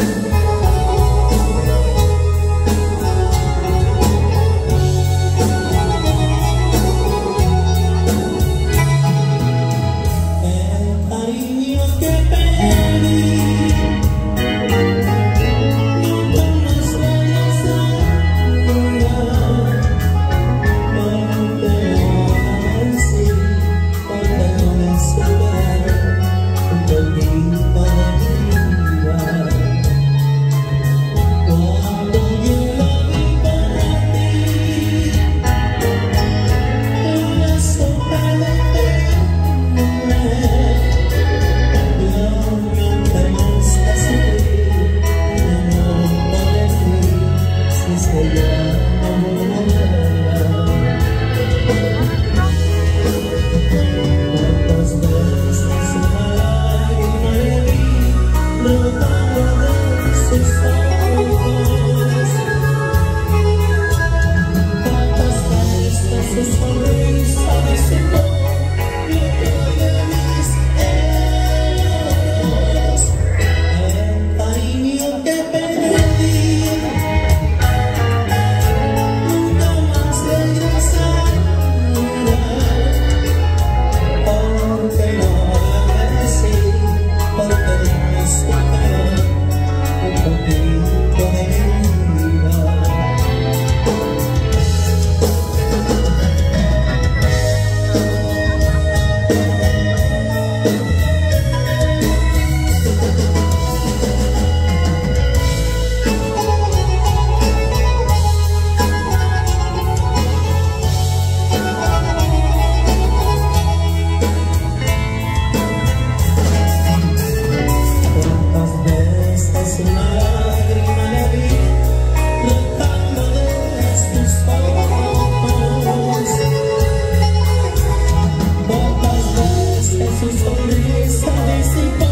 Su sonrisa que era